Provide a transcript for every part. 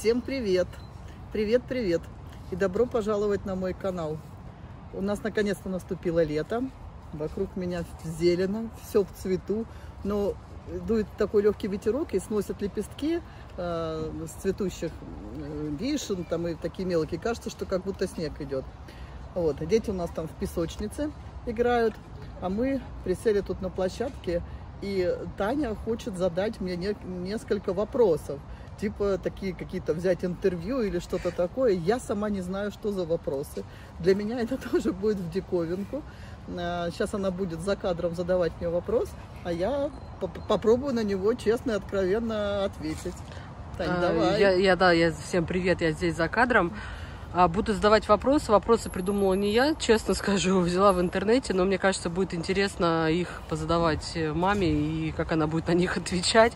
Всем привет! Привет, привет! И добро пожаловать на мой канал. У нас наконец-то наступило лето. Вокруг меня зелено, все в цвету. Но дует такой легкий ветерок и сносят лепестки э, с цветущих э, вишен там и такие мелкие. Кажется, что как будто снег идет. Вот. Дети у нас там в песочнице играют, а мы присели тут на площадке, и Таня хочет задать мне не, несколько вопросов типа такие какие-то взять интервью или что-то такое. Я сама не знаю, что за вопросы. Для меня это тоже будет в диковинку. Сейчас она будет за кадром задавать мне вопрос, а я попробую на него честно и откровенно ответить. Тань, а, давай. Я, я, да, я всем привет, я здесь за кадром. А, буду задавать вопросы. Вопросы придумала не я, честно скажу, взяла в интернете, но мне кажется, будет интересно их позадавать маме и как она будет на них отвечать.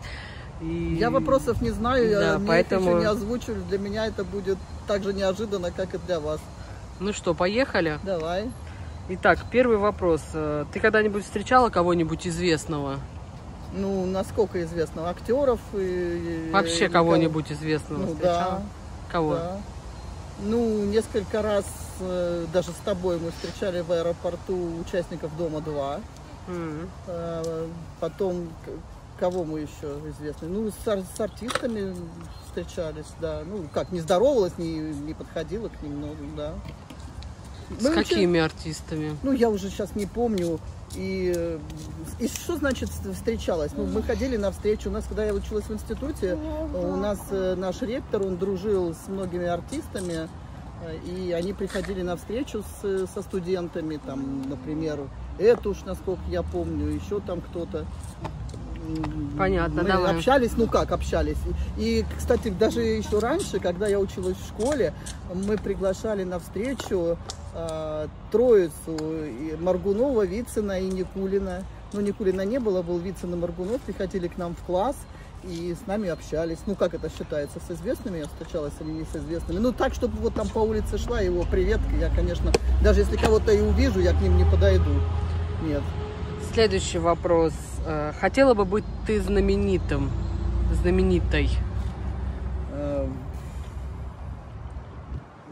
И... Я вопросов не знаю, да, я поэтому... еще не озвучу. Для меня это будет так же неожиданно, как и для вас. Ну что, поехали? Давай. Итак, первый вопрос. Э, ты когда-нибудь встречала кого-нибудь известного? Ну, насколько известного? Актеров и... Вообще кого-нибудь известного ну, встречала? Да. Кого? Да. Ну, несколько раз э, даже с тобой мы встречали в аэропорту участников Дома-2. Mm-hmm. Потом Кого мы еще известны? Ну, с, с артистами встречались, да. Ну, как, не здоровалась, не, не подходила к ним, но да. С мы какими артистами? Ну, я уже сейчас не помню. И, и что значит встречалась? Ну, мы ходили на встречу. У нас, когда я училась в институте, у нас э, наш ректор, он дружил с многими артистами. Э, и они приходили на встречу с, со студентами, там, например, Этуш, насколько я помню, еще там кто-то. Понятно, мы давай. общались, ну как общались. И, кстати, даже еще раньше, когда я училась в школе, мы приглашали на встречу э, троицу Маргунова, Вицина и Никулина. Ну, Никулина не было, был Вицин и Маргунов, приходили к нам в класс и с нами общались. Ну, как это считается, с известными я встречалась или не с известными? Ну, так, чтобы вот там по улице шла, его привет, я, конечно, даже если кого-то и увижу, я к ним не подойду. Нет. Следующий вопрос. Э, хотела бы быть ты знаменитым, знаменитой?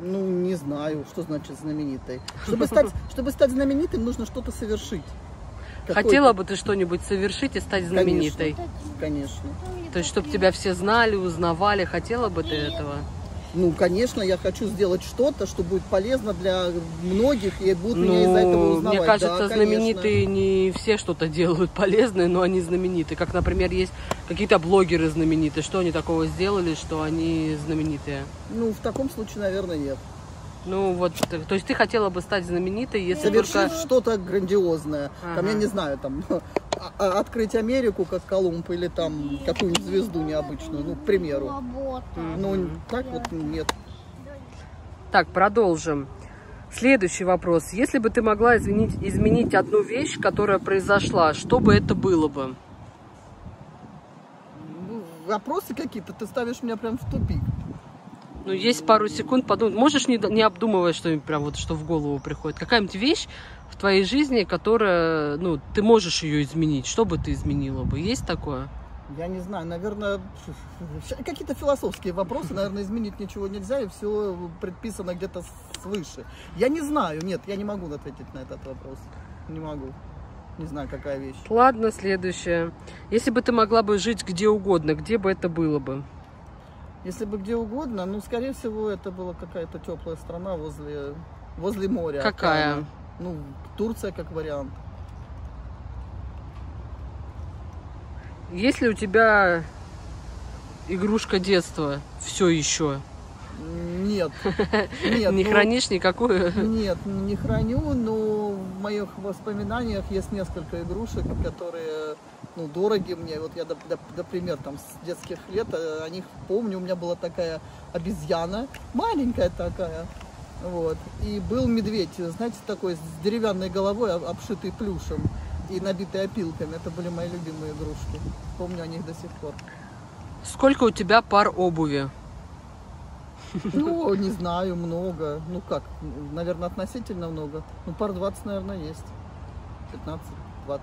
Ну, не знаю, что значит знаменитой. Чтобы стать, чтобы стать знаменитым, нужно что-то совершить. Хотела бы ты что-нибудь совершить и стать знаменитой? Конечно. конечно. То есть, чтобы тебя все знали, узнавали, хотела бы ты этого? Ну, конечно, я хочу сделать что-то, что будет полезно для многих, и будут ну, меня из-за этого узнавать. Мне кажется, да, знаменитые не все что-то делают полезное, но они знаменитые. Как, например, есть какие-то блогеры знаменитые. Что они такого сделали, что они знаменитые? Ну, в таком случае, наверное, нет. Ну вот, то есть ты хотела бы стать знаменитой, если Совершить только... что-то грандиозное. Ага. Там, я не знаю, там, а, а, открыть Америку, как Колумб, или там какую-нибудь звезду необычную, ну, к примеру. Ну, так вот нет. Так, продолжим. Следующий вопрос. Если бы ты могла изменить, изменить одну вещь, которая произошла, что бы это было бы? Ну, вопросы какие-то ты ставишь меня прям в тупик. Ну, есть пару секунд подумать. Можешь не, не обдумывая что-нибудь, прям вот что в голову приходит. Какая-нибудь вещь в твоей жизни, которая, ну, ты можешь ее изменить. Что бы ты изменила бы? Есть такое? Я не знаю, наверное, какие-то философские вопросы, наверное, изменить ничего нельзя, и все предписано где-то свыше. Я не знаю, нет, я не могу ответить на этот вопрос. Не могу. Не знаю, какая вещь. Ладно, следующее. Если бы ты могла бы жить где угодно, где бы это было бы? Если бы где угодно, ну, скорее всего, это была какая-то теплая страна возле, возле моря. Какая? Океана. Ну, Турция как вариант. Есть ли у тебя игрушка детства все еще? Нет. нет не ну, хранишь никакую? Нет, не храню, но в моих воспоминаниях есть несколько игрушек, которые ну, дороги мне. Вот я, например, там с детских лет э, о них помню, у меня была такая обезьяна, маленькая такая, вот. И был медведь, знаете, такой с деревянной головой, обшитый плюшем и набитый опилками. Это были мои любимые игрушки. Помню о них до сих пор. Сколько у тебя пар обуви? Ну, не знаю, много. Ну как, наверное, относительно много. Ну, пар 20, наверное, есть. 15-20.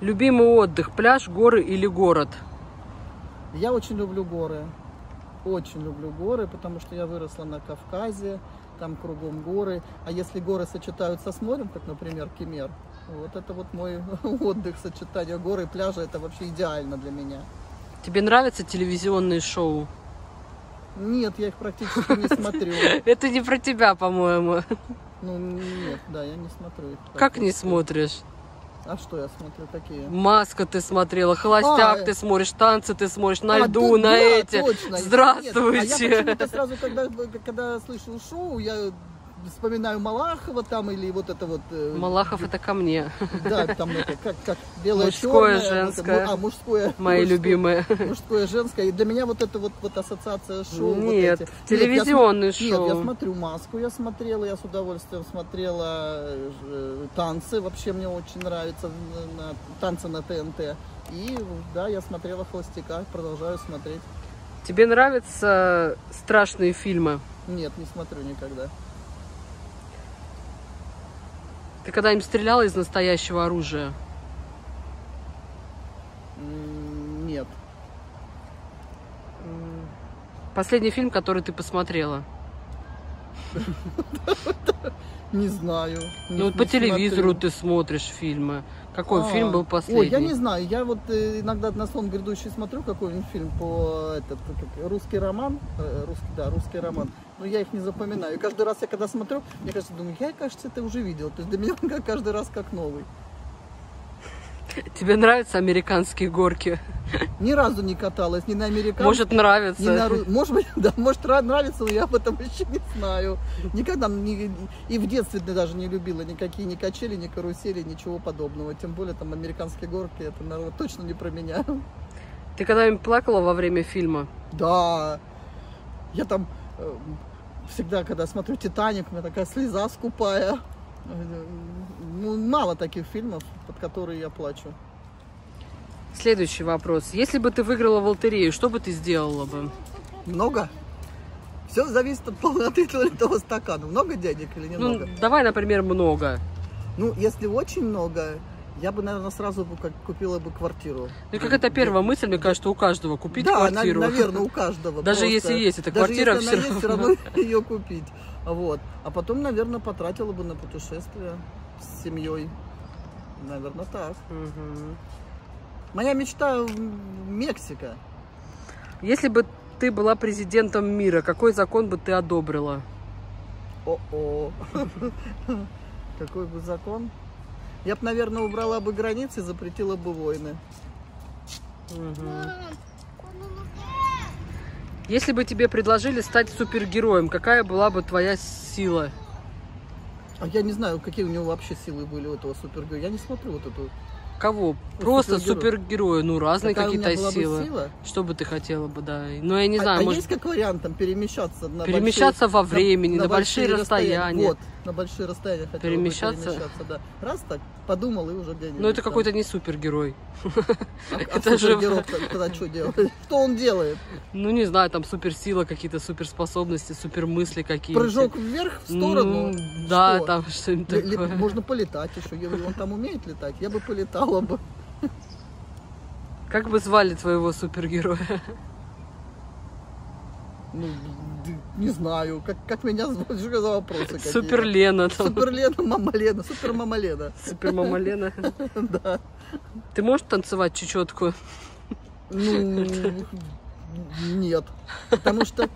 Любимый отдых, пляж, горы или город? Я очень люблю горы. Очень люблю горы. Очень люблю горы, потому что я выросла на Кавказе, там кругом горы. А если горы сочетаются с морем, как, например, Кемер, вот это вот мой отдых, сочетание горы и пляжа, это вообще идеально для меня. Тебе нравятся телевизионные шоу? Нет, я их практически не смотрю. Это не про тебя, по-моему. Ну, нет, да, я не смотрю их. Как не смотришь? А что я смотрю, какие? Маска ты смотрела, холостяк А, ты смотришь, танцы ты смотришь, на А, льду, да, на да, эти. точно. Здравствуйте. Нет, а я сразу, когда, когда слышу шоу, я вспоминаю Малахова там или вот это вот... э, Малахов это ко мне. Да, там это, как, как белое, Мужское, черное, женское. это, а, мужское. Мои мужское, любимые. Мужское, женское. И для меня вот это вот, вот ассоциация шоу. вот Нет, эти. телевизионные Нет, я, шоу. Нет, я смотрю «Маску», я смотрела, я с удовольствием смотрела э, танцы, вообще мне очень нравятся на- танцы на ТНТ. И да, я смотрела «Холостяка», продолжаю смотреть. Тебе нравятся страшные фильмы? Нет, не смотрю никогда. Ты когда-нибудь стреляла из настоящего оружия? Нет. Последний фильм, который ты посмотрела? Не знаю. Ну вот по телевизору ты смотришь фильмы. Какой А, фильм был последний? Ой, я не знаю. Я вот э, иногда на сон грядущий смотрю какой-нибудь фильм по этот как, русский роман, э, русский, да, русский роман. Но я их не запоминаю. И каждый раз я когда смотрю, мне кажется, думаю, я, кажется, это уже видел. То есть для меня каждый раз как новый. Тебе нравятся американские горки? Ни разу не каталась ни на американском, Может нравится? ни на Может быть, да, может нра- нравится, но я об этом еще не знаю. Никогда ни- и в детстве даже не любила никакие ни качели, ни карусели, ничего подобного. Тем более там американские горки, это наверное, точно не про меня. Ты когда-нибудь плакала во время фильма? Да, я там э, всегда, когда смотрю «Титаник», у меня такая слеза скупая. Ну, мало таких фильмов, под которые я плачу. Следующий вопрос. Если бы ты выиграла в лотерею, что бы ты сделала бы? Много? Все зависит от полноты этого стакана. Много денег или немного? Ну, давай, например, много. Ну, если очень много, я бы, наверное, сразу бы как купила бы квартиру. Ну, как это первая мысль, мне кажется, у каждого купить да, квартиру. наверное, у каждого. Даже просто. если есть эта Даже квартира, если она всё есть, все равно ее купить. Вот. А потом, наверное, потратила бы на путешествие с семьей. Наверное, так. Мгм. Моя мечта Мексика. Если бы ты была президентом мира, какой закон бы ты одобрила? О-о. Какой бы закон? Я бы, наверное, убрала бы границы и запретила бы войны. Мгм. Если бы тебе предложили стать супергероем, какая была бы твоя сила? А я не знаю, какие у него вообще силы были у этого супергероя. Я не смотрю вот эту. Кого? Просто супергерой. супергероя. Ну, разные какие-то силы. сила? Что бы ты хотела бы, да. Ну, я не А- знаю, а, может, есть как вариант там перемещаться на Перемещаться большие- во времени, на большие расстояния. Вот, на большие расстояния хотела бы Перемещаться? перемещаться, да. Раз так, подумал и уже где-нибудь. ну, это какой-то не супергерой. А, это а же- супергерой тогда что делает? Что он делает? Ну, не знаю, там суперсила, какие-то суперспособности, супермысли какие-то. Прыжок вверх, в сторону? Ну, да, там что-нибудь такое. Можно полетать еще. Он там умеет летать? Я бы полетала бы. Как бы звали твоего супергероя? Ну, не знаю. Как, как меня зовут? Что за вопросы какие? Супер Лена там. Супер Лена, мама Лена, супер мама Лена. Супер мама Лена. Да. Ты можешь танцевать чечетку? Ну, нет. Потому что...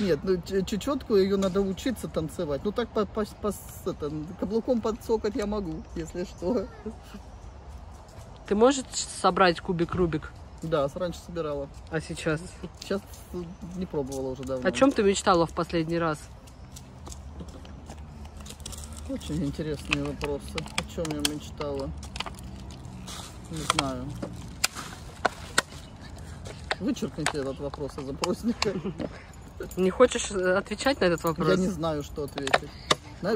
Нет, ну чечетку ее надо учиться танцевать. Ну так по, по- по- это, каблуком подсокать я могу, если что. Ты можешь собрать кубик Рубик? Да, раньше собирала. А сейчас? Сейчас не пробовала уже давно. О чем ты мечтала в последний раз? Очень интересные вопросы. О чем я мечтала? Не знаю. Вычеркните этот вопрос из опросника. Не хочешь э, отвечать на этот вопрос? Я не знаю, что ответить.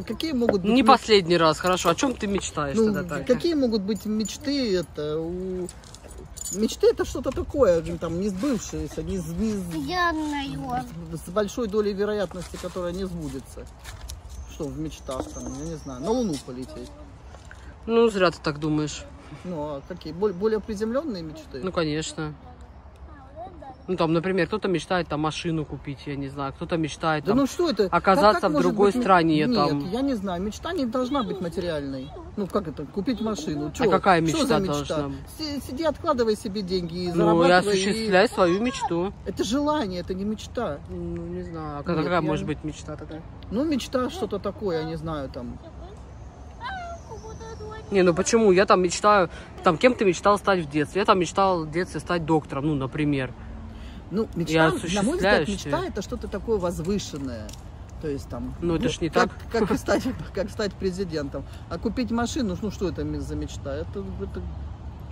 Какие могут быть Не меч- последний раз, хорошо. О чем ты мечтаешь Ну, тогда так? какие могут быть мечты? Это у... Мечты это что-то такое, там, не сбывшееся, не, с- не с- Я на с большой долей вероятности, которая не сбудется. Что в мечтах там, я не знаю, на Луну полететь. Ну, зря ты так думаешь. Ну, а какие? Более приземленные мечты? Ну, конечно. Ну, там, например, кто-то мечтает там машину купить, я не знаю, кто-то мечтает Да там, ну что это? оказаться Как- как в другой быть стране. Нет, там. я не знаю. Мечта не должна быть материальной. Ну как это? Купить машину. Чё? А какая Что мечта за мечта? должна быть? Си- Сиди, откладывай себе деньги и Ну, и зарабатывай. и- осуществляй свою мечту. Это желание, это не мечта. Ну, не знаю, а Нет, какая я может быть мечта такая? Ну, мечта что-то такое, я не знаю, там. Не, ну почему? Я там мечтаю, там кем ты мечтал стать в детстве? Я там мечтал в детстве стать доктором, ну, например. Ну, мечта, на мой взгляд, мечта это что-то такое возвышенное. То есть там. Ну, это ж не как, так. Как стать, как стать президентом. А купить машину, ну что это за мечта? Это, это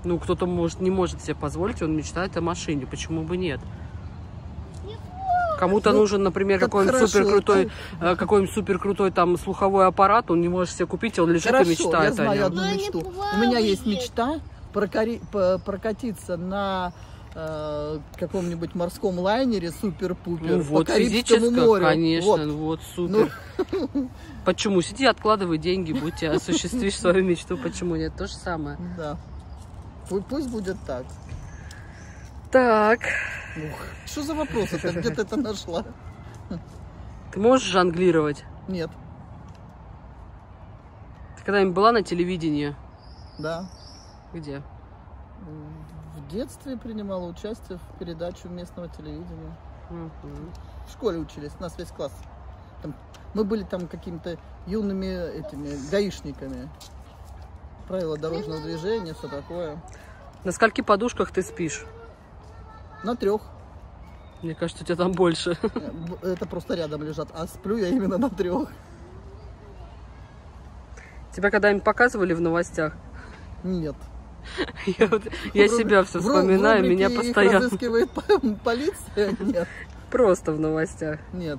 Ну, кто-то может, не может себе позволить, он мечтает о машине, почему бы нет? Кому-то Ну, нужен, например, как какой-нибудь хорошо, супер крутой, какой-нибудь супер крутой там слуховой аппарат, он не может себе купить, он лежит Хорошо, и мечтает я о знаю нем. одну мечту. У меня есть мечта прокатиться на э, каком-нибудь морском лайнере супер-пупер Ну по вот, Карибскому физически, морю. конечно, Вот. вот, супер. Ну. Почему? Сиди, откладывай деньги, будьте, осуществишь свою мечту, почему нет? То же самое. Да. Пу- Пусть будет так. Так, Ух, что за вопрос это? Где ты это нашла? ты можешь жонглировать? Нет, Ты когда-нибудь была на телевидении? да. Где? В детстве принимала участие в передаче местного телевидения. Мгм. В школе учились, у нас весь класс. Там- мы были там какими-то юными этими гаишниками. Правила дорожного движения, все такое. На скольки подушках ты спишь? На трех. Мне кажется, у тебя там больше. Это просто рядом лежат. А сплю я именно на трех. Тебя когда-нибудь показывали в новостях? Нет. Я, вот- я себя все вспоминаю, меня постоянно разыскивает полиция? Нет. просто в новостях. Нет.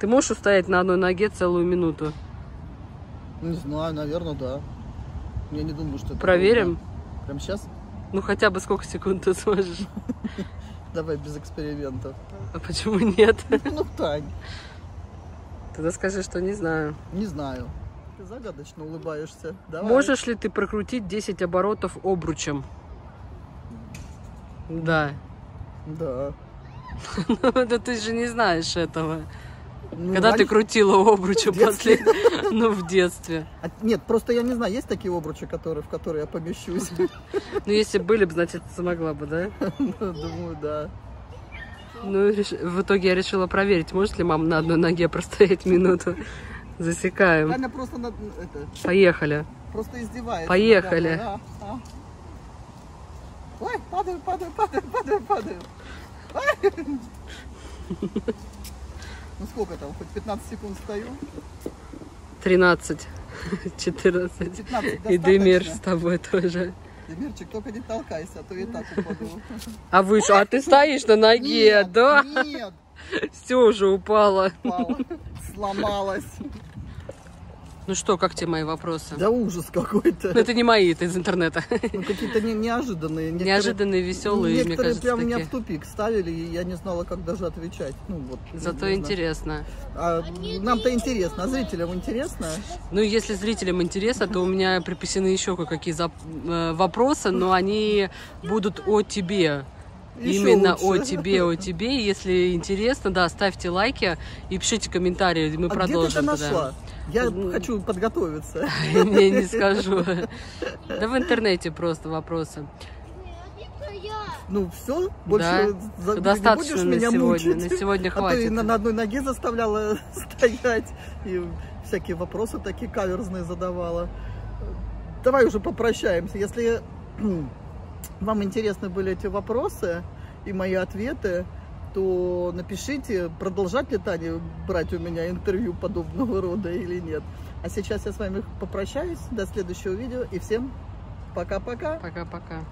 Ты можешь устоять на одной ноге целую минуту? Не знаю, наверное, да. Я не думаю, что это Проверим? трудно. Прям сейчас? Ну хотя бы сколько секунд ты сможешь? Давай без экспериментов. А почему нет? Ну, Тань, Тогда скажи, что не знаю. не знаю. Ты загадочно улыбаешься. Давай. Можешь ли ты прокрутить 10 оборотов обручем? Да. Да. Ну, это ты же не знаешь этого. Ну, Когда ты крутила детстве. после... Ну, в детстве. А, Нет, просто я не знаю, есть такие обручи, которые, в которые я помещусь? Ну, если были бы, значит, смогла бы, да? Думаю, да. Ну, в итоге я решила проверить, может ли мама на одной ноге простоять минуту. Засекаем. Таня просто, над- это, Поехали. просто издевается. Поехали. Да, да. Ой, падаю, падаю, падаю, падаю, падаю. Ой. Ну сколько там, хоть 15 секунд стою? 13, 14. 15 И Демир с тобой тоже. Демирчик, только не толкайся, а то и так упаду. А выше, а ты стоишь на ноге, Нет, да? Нет, Все уже упало. упала, сломалась. Ну что, как тебе мои вопросы? Да ужас какой-то. Ну, это не мои, это из интернета. Ну, какие-то не- неожиданные. некоторые- Неожиданные, веселые, мне Некоторые кажется, прям меня такие. в тупик ставили, и я не знала, как даже отвечать. Ну, вот, Зато интересно. А нам-то интересно, а зрителям интересно? Ну, если зрителям интересно, то у меня припасены еще кое-какие э, вопросы, но они будут о тебе. Еще Именно лучше. о тебе, о тебе. Если интересно, да, ставьте лайки и пишите комментарии, мы А где ты это продолжим. нашла? Я хочу подготовиться. Не, не скажу. Да в интернете просто вопросы. Ну все, больше за- Достаточно не на будешь меня сегодня. мучить. На сегодня А то и хватит. на, на одной ноге заставляла стоять и всякие вопросы такие каверзные задавала. Давай уже попрощаемся. Если вам интересны были эти вопросы и мои ответы, то напишите, продолжать ли Таня брать у меня интервью подобного рода или нет. А сейчас я с вами попрощаюсь. До следующего видео и всем пока-пока. Пока-пока.